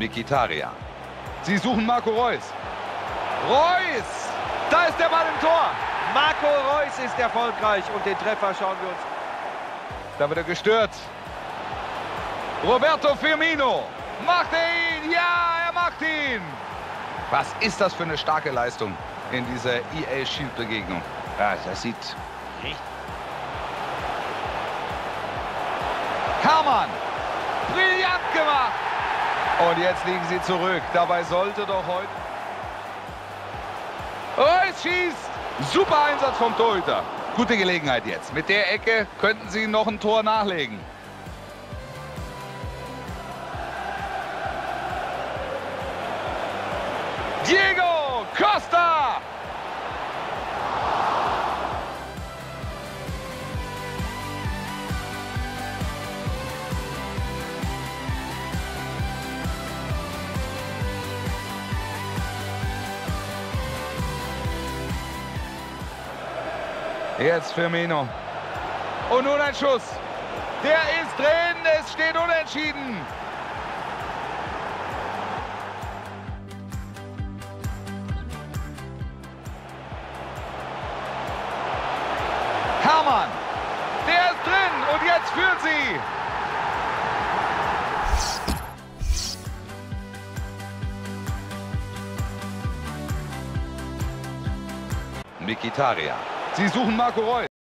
Mikitaria. Sie suchen Marco Reus. Reus! Da ist der Ball im Tor. Marco Reus ist erfolgreich und den Treffer schauen wir uns. Da wird er gestört. Roberto Firmino. Macht er ihn? Ja, er macht ihn. Was ist das für eine starke Leistung in dieser EA Shield Begegnung? Ja, das sieht Hermann. Brillant gemacht. Und jetzt liegen sie zurück. Dabei sollte doch heute... Reus schießt. Super Einsatz vom Torhüter. Gute Gelegenheit jetzt. Mit der Ecke könnten sie noch ein Tor nachlegen. Diego Costa. Jetzt Firmino. Und nun ein Schuss. Der ist drin. Es steht unentschieden. Hermann. Der ist drin. Und jetzt führt sie. Mikitaria. Sie suchen Marco Reus.